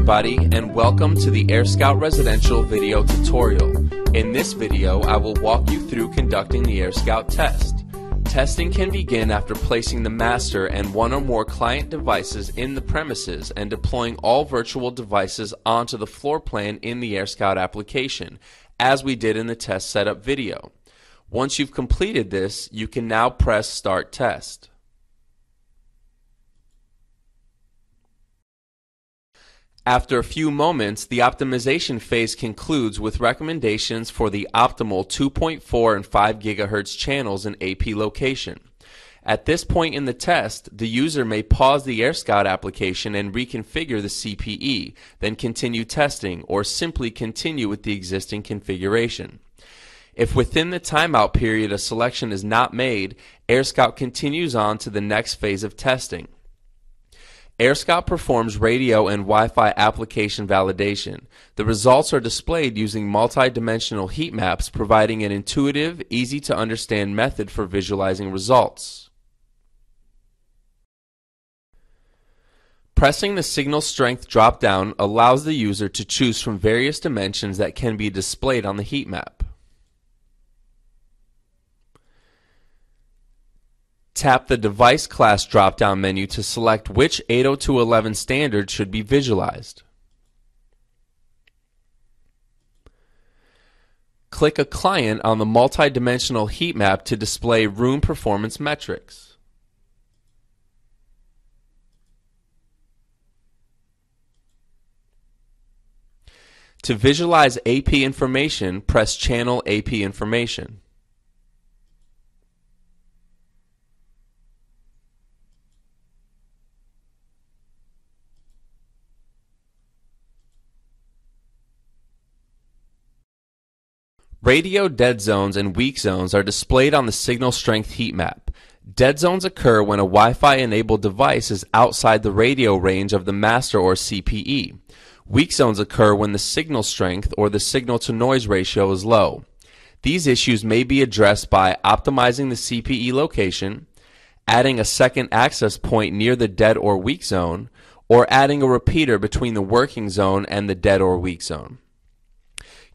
everybody and welcome to the AirScout Residential video tutorial. In this video I will walk you through conducting the AirScout test. Testing can begin after placing the master and one or more client devices in the premises and deploying all virtual devices onto the floor plan in the AirScout application, as we did in the test setup video. Once you've completed this, you can now press Start Test. After a few moments, the optimization phase concludes with recommendations for the optimal 2.4 and 5 GHz channels in AP location. At this point in the test, the user may pause the AirScout application and reconfigure the CPE, then continue testing, or simply continue with the existing configuration. If within the timeout period a selection is not made, AirScout continues on to the next phase of testing. AirScout performs radio and Wi-Fi application validation. The results are displayed using multi-dimensional heat maps, providing an intuitive, easy to understand method for visualizing results. Pressing the signal strength drop-down allows the user to choose from various dimensions that can be displayed on the heat map. Tap the Device Class drop-down menu to select which 802.11 standard should be visualized. Click a client on the multi-dimensional heat map to display room performance metrics. To visualize AP information, press Channel AP Information. Radio dead zones and weak zones are displayed on the signal strength heat map. Dead zones occur when a Wi-Fi enabled device is outside the radio range of the master or CPE. Weak zones occur when the signal strength or the signal to noise ratio is low. These issues may be addressed by optimizing the CPE location, adding a second access point near the dead or weak zone, or adding a repeater between the working zone and the dead or weak zone.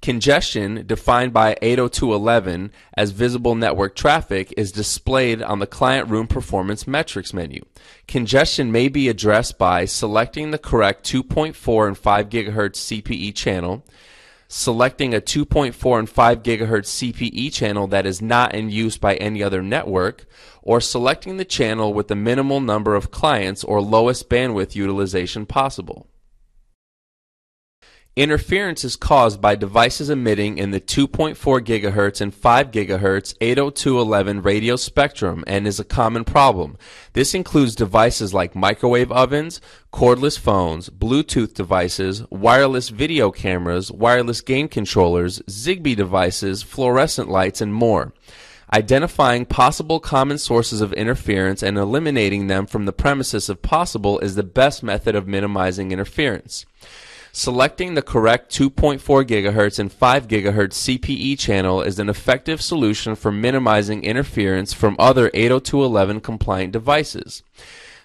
Congestion, defined by 802.11 as visible network traffic, is displayed on the Client Room Performance Metrics menu. Congestion may be addressed by selecting the correct 2.4 and 5 GHz CPE channel, selecting a 2.4 and 5 GHz CPE channel that is not in use by any other network, or selecting the channel with the minimal number of clients or lowest bandwidth utilization possible. Interference is caused by devices emitting in the 2.4 GHz and 5 GHz 802.11 radio spectrum and is a common problem. This includes devices like microwave ovens, cordless phones, Bluetooth devices, wireless video cameras, wireless game controllers, Zigbee devices, fluorescent lights, and more. Identifying possible common sources of interference and eliminating them from the premises if possible is the best method of minimizing interference. Selecting the correct 2.4 GHz and 5 GHz CPE channel is an effective solution for minimizing interference from other 802.11 compliant devices.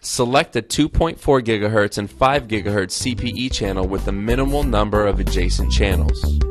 Select the 2.4 GHz and 5 GHz CPE channel with a minimal number of adjacent channels.